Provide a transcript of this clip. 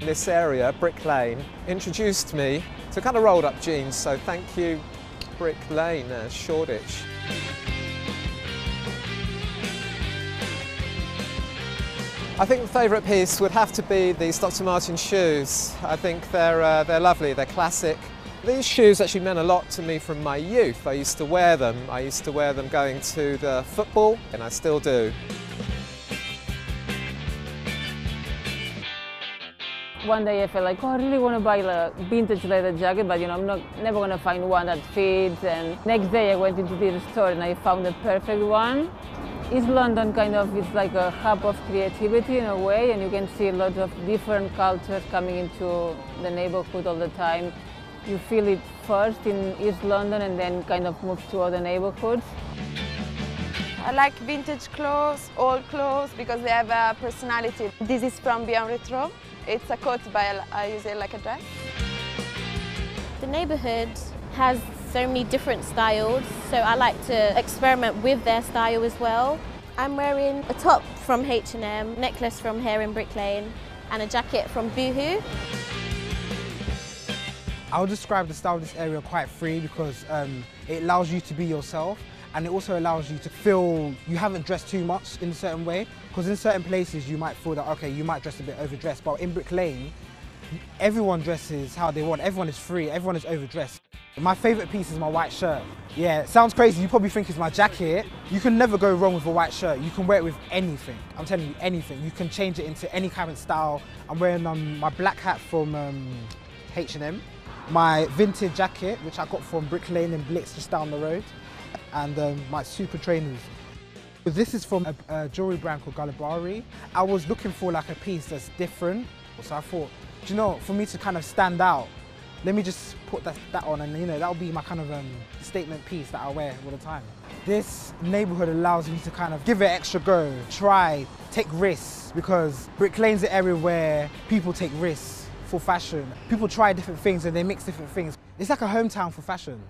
This area, Brick Lane, introduced me to kind of rolled up jeans, so thank you, Brick Lane, uh, Shoreditch. I think the favourite piece would have to be these Dr. Martens shoes. I think they're, uh, they're lovely, they're classic. These shoes actually meant a lot to me from my youth. I used to wear them. I used to wear them going to the football, and I still do. One day I felt like, oh, I really want to buy a vintage leather jacket, but you know, I'm not never going to find one that fits. And next day I went into the store and I found the perfect one. East London kind of is like a hub of creativity in a way, and you can see lots of different cultures coming into the neighborhood all the time. You feel it first in East London and then kind of moves to other neighborhoods. I like vintage clothes, old clothes, because they have a personality. This is from Beyond Retro. It's a coat, but I use it like a dress. The neighborhood has so many different styles, so I like to experiment with their style as well. I'm wearing a top from H&M, necklace from Hair in Brick Lane, and a jacket from Boohoo. I would describe the style of this area quite free because um, it allows you to be yourself and it also allows you to feel you haven't dressed too much in a certain way because in certain places you might feel that okay you might dress a bit overdressed but in Brick Lane everyone dresses how they want everyone is free everyone is overdressed my favourite piece is my white shirt. Yeah, sounds crazy, you probably think it's my jacket. You can never go wrong with a white shirt. You can wear it with anything. I'm telling you, anything. You can change it into any kind of style. I'm wearing um, my black hat from um, H&M, my vintage jacket, which I got from Brick Lane and Blitz just down the road, and um, my super trainers. This is from a, a jewelry brand called Galibari. I was looking for like a piece that's different, so I thought, you know, for me to kind of stand out, let me just put that, that on and you know that'll be my kind of um, statement piece that I wear all the time. This neighborhood allows me to kind of give it extra go, try, take risks because Brick Lane's the area where people take risks for fashion. People try different things and they mix different things. It's like a hometown for fashion.